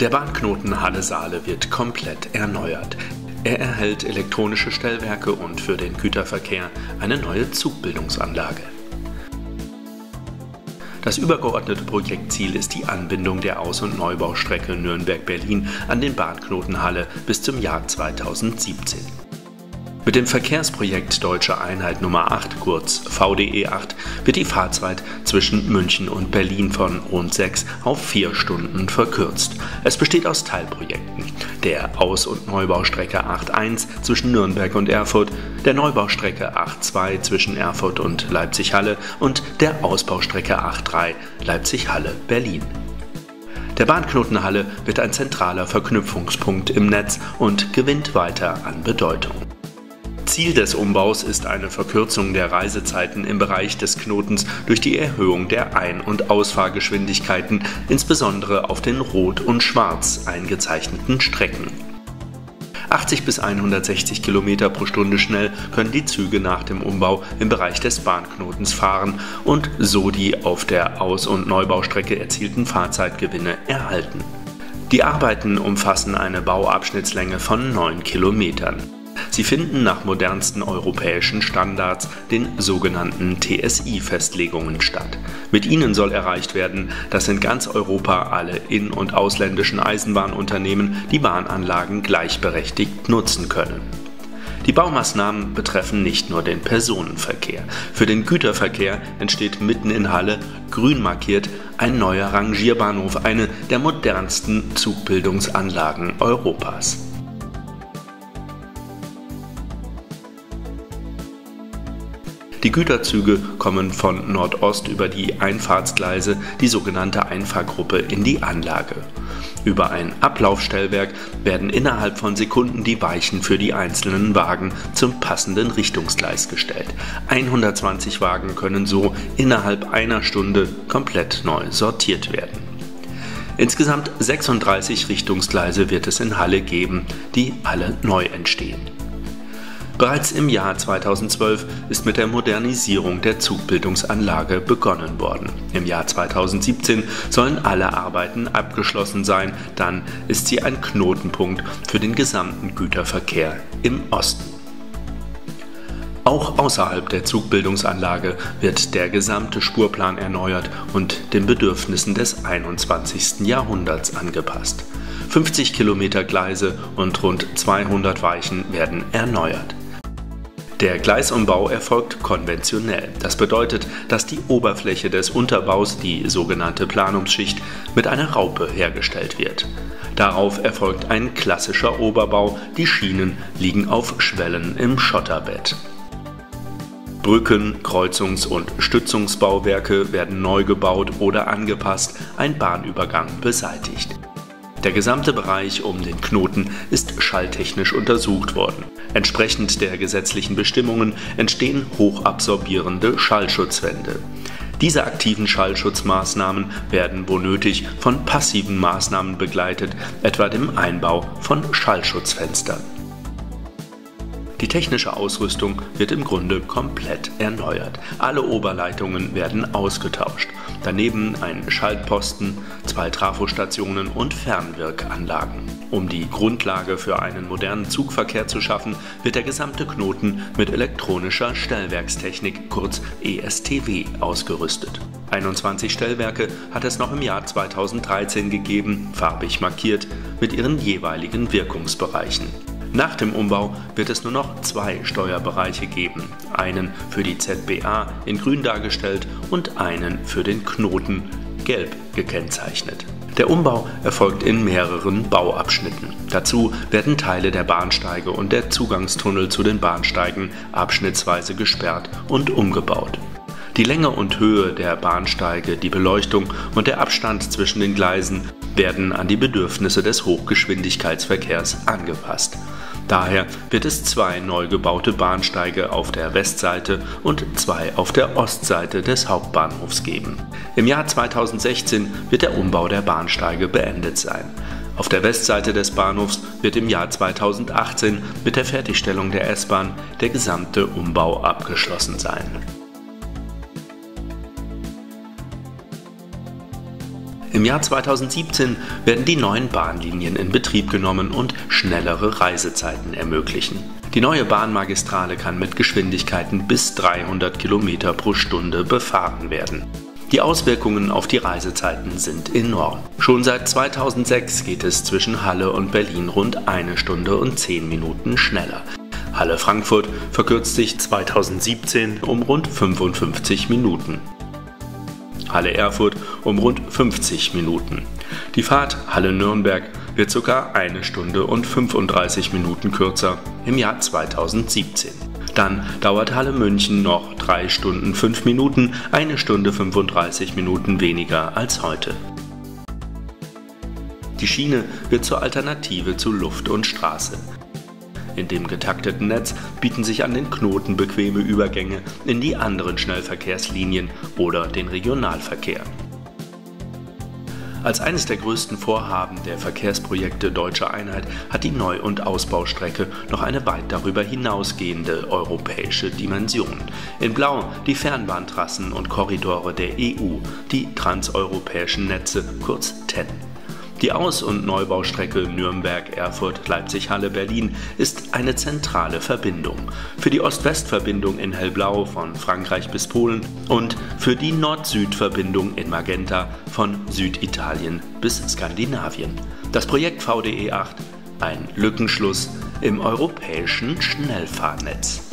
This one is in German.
Der Bahnknoten Halle-Saale wird komplett erneuert. Er erhält elektronische Stellwerke und für den Güterverkehr eine neue Zugbildungsanlage. Das übergeordnete Projektziel ist die Anbindung der Aus- und Neubaustrecke Nürnberg-Berlin an den Bahnknoten Halle bis zum Jahr 2017. Mit dem Verkehrsprojekt Deutsche Einheit Nummer 8, kurz VDE 8, wird die Fahrzeit zwischen München und Berlin von rund sechs auf vier Stunden verkürzt. Es besteht aus Teilprojekten. Der Aus- und Neubaustrecke 8.1 zwischen Nürnberg und Erfurt, der Neubaustrecke 8.2 zwischen Erfurt und Leipzig-Halle und der Ausbaustrecke 8.3 Leipzig-Halle-Berlin. Der Bahnknoten Halle wird ein zentraler Verknüpfungspunkt im Netz und gewinnt weiter an Bedeutung. Ziel des Umbaus ist eine Verkürzung der Reisezeiten im Bereich des Knotens durch die Erhöhung der Ein- und Ausfahrgeschwindigkeiten, insbesondere auf den rot und schwarz eingezeichneten Strecken. 80 bis 160 km pro Stunde schnell können die Züge nach dem Umbau im Bereich des Bahnknotens fahren und so die auf der Aus- und Neubaustrecke erzielten Fahrzeitgewinne erhalten. Die Arbeiten umfassen eine Bauabschnittslänge von 9 Kilometern. Sie finden nach modernsten europäischen Standards, den sogenannten TSI-Festlegungen, statt. Mit ihnen soll erreicht werden, dass in ganz Europa alle in- und ausländischen Eisenbahnunternehmen die Bahnanlagen gleichberechtigt nutzen können. Die Baumaßnahmen betreffen nicht nur den Personenverkehr. Für den Güterverkehr entsteht mitten in Halle, grün markiert, ein neuer Rangierbahnhof, eine der modernsten Zugbildungsanlagen Europas. Die Güterzüge kommen von Nordost über die Einfahrtsgleise, die sogenannte Einfahrgruppe, in die Anlage. Über ein Ablaufstellwerk werden innerhalb von Sekunden die Weichen für die einzelnen Wagen zum passenden Richtungsgleis gestellt. 120 Wagen können so innerhalb einer Stunde komplett neu sortiert werden. Insgesamt 36 Richtungsgleise wird es in Halle geben, die alle neu entstehen. Bereits im Jahr 2012 ist mit der Modernisierung der Zugbildungsanlage begonnen worden. Im Jahr 2017 sollen alle Arbeiten abgeschlossen sein, dann ist sie ein Knotenpunkt für den gesamten Güterverkehr im Osten. Auch außerhalb der Zugbildungsanlage wird der gesamte Spurplan erneuert und den Bedürfnissen des 21. Jahrhunderts angepasst. 50 Kilometer Gleise und rund 200 Weichen werden erneuert. Der Gleisumbau erfolgt konventionell. Das bedeutet, dass die Oberfläche des Unterbaus, die sogenannte Planungsschicht, mit einer Raupe hergestellt wird. Darauf erfolgt ein klassischer Oberbau, die Schienen liegen auf Schwellen im Schotterbett. Brücken, Kreuzungs- und Stützungsbauwerke werden neu gebaut oder angepasst, ein Bahnübergang beseitigt. Der gesamte Bereich um den Knoten ist schalltechnisch untersucht worden. Entsprechend der gesetzlichen Bestimmungen entstehen hochabsorbierende Schallschutzwände. Diese aktiven Schallschutzmaßnahmen werden wo nötig von passiven Maßnahmen begleitet, etwa dem Einbau von Schallschutzfenstern. Die technische Ausrüstung wird im Grunde komplett erneuert. Alle Oberleitungen werden ausgetauscht. Daneben ein Schaltposten, zwei Trafostationen und Fernwirkanlagen. Um die Grundlage für einen modernen Zugverkehr zu schaffen, wird der gesamte Knoten mit elektronischer Stellwerkstechnik, kurz ESTW, ausgerüstet. 21 Stellwerke hat es noch im Jahr 2013 gegeben, farbig markiert, mit ihren jeweiligen Wirkungsbereichen. Nach dem Umbau wird es nur noch zwei Steuerbereiche geben, einen für die ZBA in grün dargestellt und einen für den Knoten gelb gekennzeichnet. Der Umbau erfolgt in mehreren Bauabschnitten. Dazu werden Teile der Bahnsteige und der Zugangstunnel zu den Bahnsteigen abschnittsweise gesperrt und umgebaut. Die Länge und Höhe der Bahnsteige, die Beleuchtung und der Abstand zwischen den Gleisen werden an die Bedürfnisse des Hochgeschwindigkeitsverkehrs angepasst. Daher wird es zwei neu gebaute Bahnsteige auf der Westseite und zwei auf der Ostseite des Hauptbahnhofs geben. Im Jahr 2016 wird der Umbau der Bahnsteige beendet sein. Auf der Westseite des Bahnhofs wird im Jahr 2018 mit der Fertigstellung der S-Bahn der gesamte Umbau abgeschlossen sein. Im Jahr 2017 werden die neuen Bahnlinien in Betrieb genommen und schnellere Reisezeiten ermöglichen. Die neue Bahnmagistrale kann mit Geschwindigkeiten bis 300 km pro Stunde befahren werden. Die Auswirkungen auf die Reisezeiten sind enorm. Schon seit 2006 geht es zwischen Halle und Berlin rund eine Stunde und zehn Minuten schneller. Halle Frankfurt verkürzt sich 2017 um rund 55 Minuten. Halle Erfurt um rund 50 Minuten. Die Fahrt Halle Nürnberg wird sogar eine Stunde und 35 Minuten kürzer im Jahr 2017. Dann dauert Halle München noch 3 Stunden 5 Minuten, eine Stunde 35 Minuten weniger als heute. Die Schiene wird zur Alternative zu Luft und Straße. In dem getakteten Netz bieten sich an den Knoten bequeme Übergänge in die anderen Schnellverkehrslinien oder den Regionalverkehr. Als eines der größten Vorhaben der Verkehrsprojekte Deutscher Einheit hat die Neu- und Ausbaustrecke noch eine weit darüber hinausgehende europäische Dimension. In Blau die Fernbahntrassen und Korridore der EU, die transeuropäischen Netze, kurz TEN. Die Aus- und Neubaustrecke Nürnberg-Erfurt-Leipzig-Halle-Berlin ist eine zentrale Verbindung. Für die Ost-West-Verbindung in Hellblau von Frankreich bis Polen und für die Nord-Süd-Verbindung in Magenta von Süditalien bis Skandinavien. Das Projekt VDE 8, ein Lückenschluss im europäischen Schnellfahrnetz.